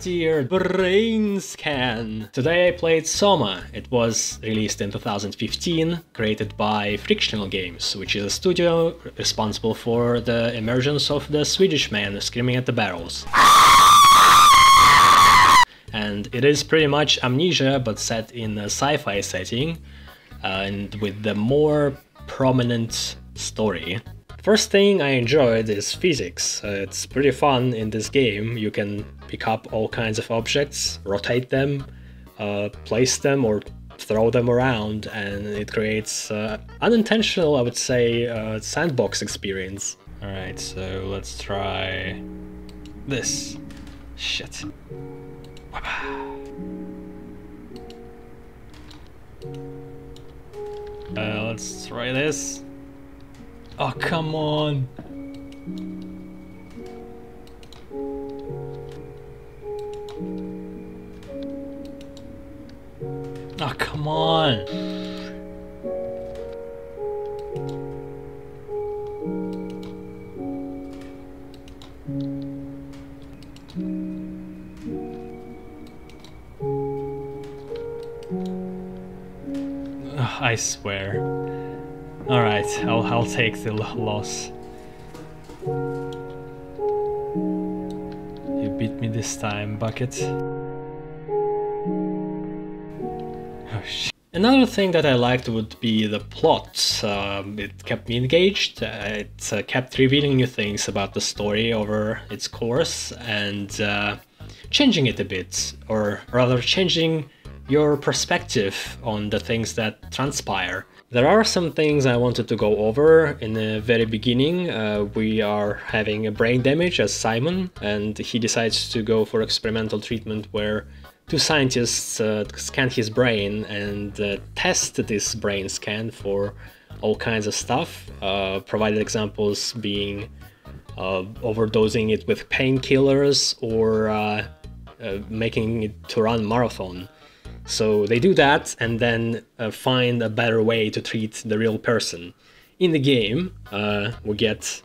Dear, brain scan. Today I played Soma. It was released in 2015, created by Frictional Games, which is a studio responsible for the emergence of the Swedish man screaming at the barrels. And it is pretty much Amnesia, but set in a sci-fi setting, uh, and with the more prominent story. First thing I enjoyed is physics. Uh, it's pretty fun in this game. You can pick up all kinds of objects, rotate them, uh, place them or throw them around and it creates uh, unintentional, I would say, uh, sandbox experience. Alright, so let's try this. Shit. Uh, let's try this. Oh, come on. Oh, come on. Ah, I swear. Alright, I'll, I'll take the loss. This time, Bucket. Oh. Another thing that I liked would be the plot. Um, it kept me engaged, it uh, kept revealing new things about the story over its course and uh, changing it a bit, or rather changing your perspective on the things that transpire. There are some things I wanted to go over in the very beginning. Uh, we are having a brain damage as Simon, and he decides to go for experimental treatment where two scientists uh, scan his brain and uh, test this brain scan for all kinds of stuff, uh, provided examples being uh, overdosing it with painkillers or uh, making it to run marathon. So they do that and then uh, find a better way to treat the real person. In the game, uh, we get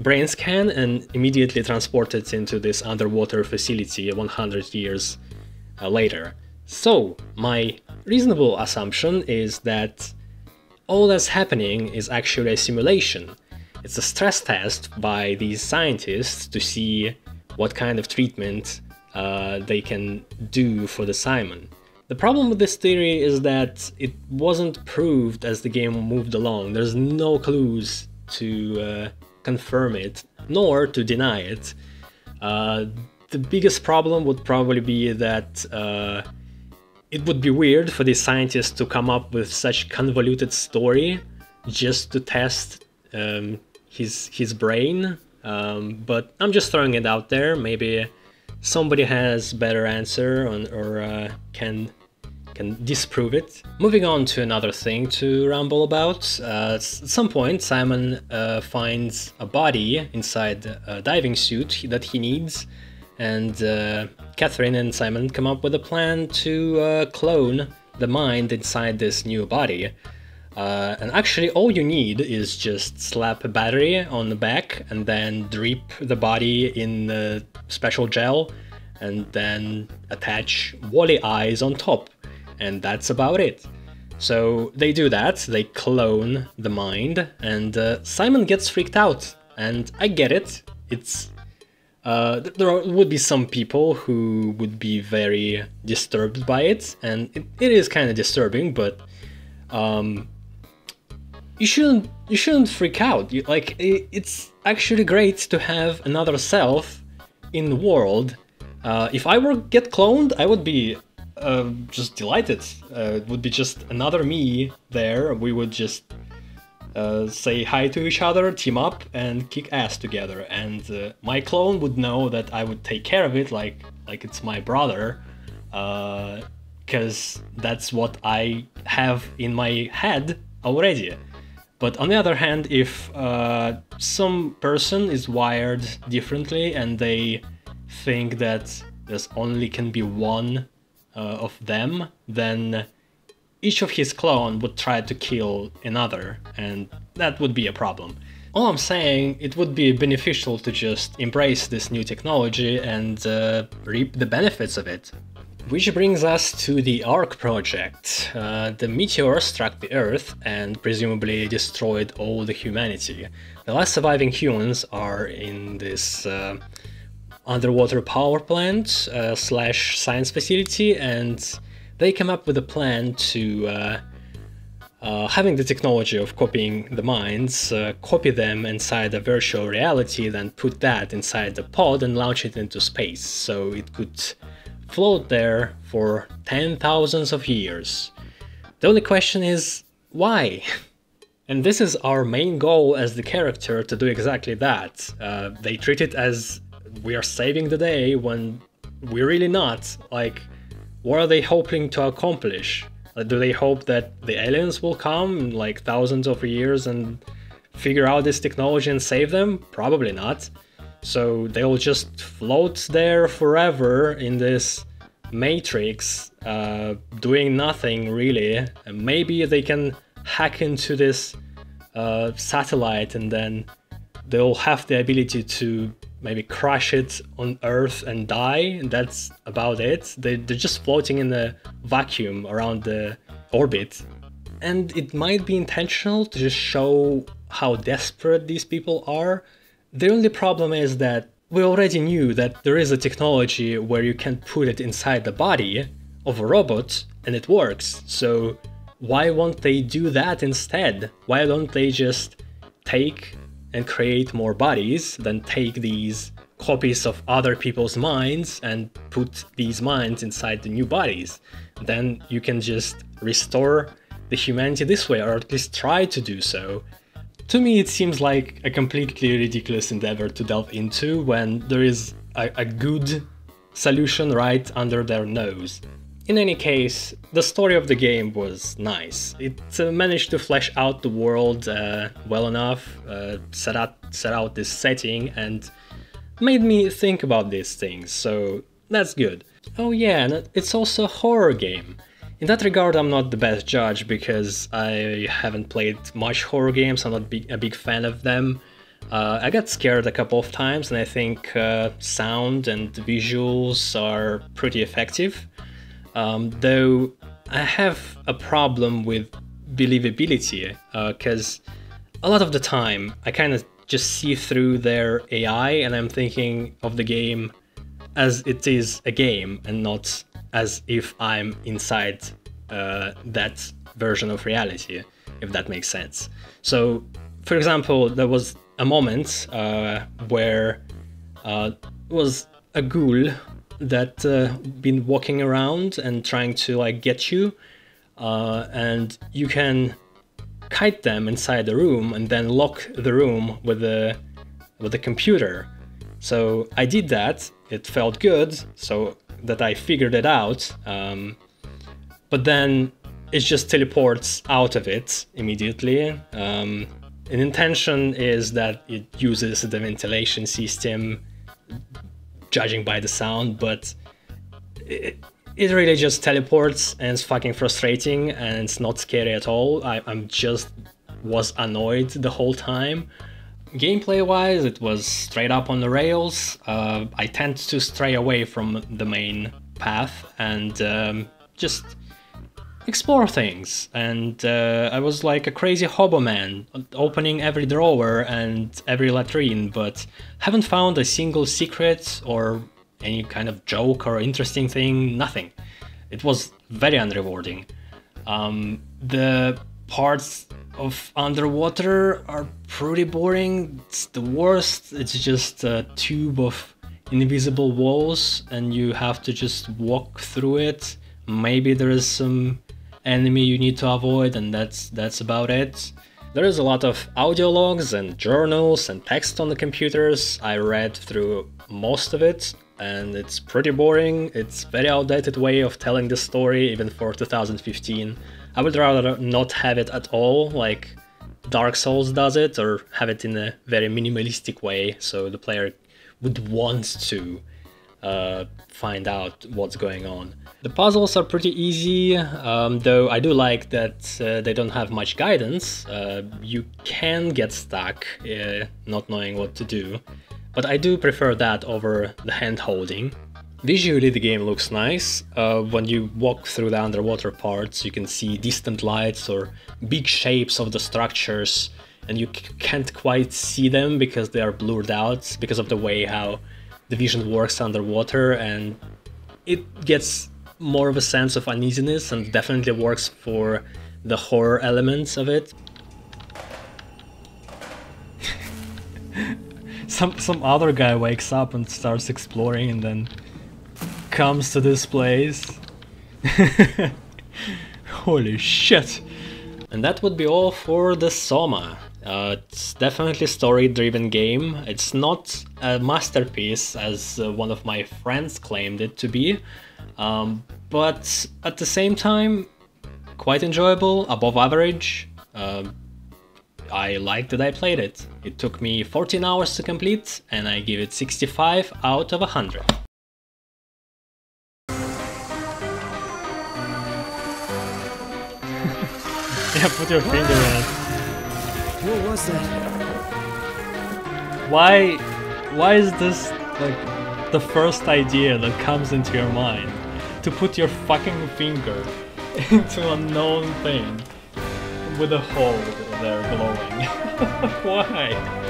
brain scan and immediately transported into this underwater facility 100 years uh, later. So my reasonable assumption is that all that's happening is actually a simulation. It's a stress test by these scientists to see what kind of treatment uh, they can do for the Simon. The problem with this theory is that it wasn't proved as the game moved along. There's no clues to uh, confirm it, nor to deny it. Uh, the biggest problem would probably be that uh, it would be weird for these scientists to come up with such convoluted story just to test um, his his brain. Um, but I'm just throwing it out there. Maybe somebody has better answer on, or uh, can can disprove it. Moving on to another thing to ramble about. Uh, at some point, Simon uh, finds a body inside a diving suit that he needs, and uh, Catherine and Simon come up with a plan to uh, clone the mind inside this new body. Uh, and actually all you need is just slap a battery on the back and then drip the body in the special gel and then attach Wally eyes on top. And that's about it. So they do that, they clone the mind, and uh, Simon gets freaked out. And I get it. It's uh, there are, would be some people who would be very disturbed by it, and it, it is kind of disturbing. But um, you shouldn't you shouldn't freak out. You, like it, it's actually great to have another self in the world. Uh, if I were get cloned, I would be uh, just delighted. Uh, it would be just another me there. We would just uh, say hi to each other, team up, and kick ass together. And uh, my clone would know that I would take care of it, like like it's my brother, because uh, that's what I have in my head already. But on the other hand, if uh, some person is wired differently and they think that there's only can be one uh, of them, then each of his clone would try to kill another, and that would be a problem. All I'm saying, it would be beneficial to just embrace this new technology and uh, reap the benefits of it. Which brings us to the ARK project. Uh, the meteor struck the Earth and presumably destroyed all the humanity. The last surviving humans are in this uh, underwater power plant uh, slash science facility and they come up with a plan to uh, uh, having the technology of copying the minds, uh, copy them inside a virtual reality, then put that inside the pod and launch it into space, so it could float there for ten thousands of years. The only question is, why? And this is our main goal as the character to do exactly that. Uh, they treat it as we are saving the day when we're really not. Like, what are they hoping to accomplish? Like, do they hope that the aliens will come in like thousands of years and figure out this technology and save them? Probably not. So they'll just float there forever in this matrix, uh, doing nothing really. And maybe they can hack into this uh, satellite and then they'll have the ability to maybe crash it on Earth and die. And that's about it. They, they're just floating in the vacuum around the orbit. And it might be intentional to just show how desperate these people are. The only problem is that we already knew that there is a technology where you can put it inside the body of a robot and it works. So why won't they do that instead? Why don't they just take and create more bodies than take these copies of other people's minds and put these minds inside the new bodies. Then you can just restore the humanity this way, or at least try to do so. To me, it seems like a completely ridiculous endeavor to delve into when there is a, a good solution right under their nose. In any case, the story of the game was nice. It uh, managed to flesh out the world uh, well enough, uh, set, out, set out this setting, and made me think about these things, so that's good. Oh yeah, and it's also a horror game. In that regard, I'm not the best judge because I haven't played much horror games, I'm not a big fan of them. Uh, I got scared a couple of times and I think uh, sound and visuals are pretty effective. Um, though I have a problem with believability because uh, a lot of the time I kind of just see through their AI and I'm thinking of the game as it is a game and not as if I'm inside uh, that version of reality, if that makes sense. So, for example, there was a moment uh, where uh, was a ghoul that uh, been walking around and trying to like get you uh, and you can kite them inside the room and then lock the room with the with the computer so I did that it felt good so that I figured it out um, but then it just teleports out of it immediately um, an intention is that it uses the ventilation system judging by the sound, but it, it really just teleports and it's fucking frustrating and it's not scary at all. I, I'm just was annoyed the whole time. Gameplay wise, it was straight up on the rails. Uh, I tend to stray away from the main path and um, just explore things. And uh, I was like a crazy hobo man, opening every drawer and every latrine, but haven't found a single secret or any kind of joke or interesting thing, nothing. It was very unrewarding. Um, the parts of underwater are pretty boring. It's the worst. It's just a tube of invisible walls and you have to just walk through it. Maybe there is some enemy you need to avoid and that's that's about it. There is a lot of audio logs and journals and text on the computers. I read through most of it and it's pretty boring. It's very outdated way of telling the story even for 2015. I would rather not have it at all like Dark Souls does it or have it in a very minimalistic way so the player would want to uh, find out what's going on. The puzzles are pretty easy, um, though I do like that uh, they don't have much guidance. Uh, you can get stuck uh, not knowing what to do, but I do prefer that over the hand holding. Visually the game looks nice. Uh, when you walk through the underwater parts you can see distant lights or big shapes of the structures and you can't quite see them because they are blurred out because of the way how the vision works underwater and it gets more of a sense of uneasiness and definitely works for the horror elements of it. some some other guy wakes up and starts exploring and then comes to this place. Holy shit! And that would be all for the Soma. Uh, it's definitely story-driven game. It's not a masterpiece as uh, one of my friends claimed it to be, um, but at the same time, quite enjoyable, above average. Uh, I liked that I played it. It took me 14 hours to complete, and I give it 65 out of 100. Yeah, put your finger in. What was that? Why, why is this like the first idea that comes into your mind? To put your fucking finger into a known thing with a hole there glowing. why?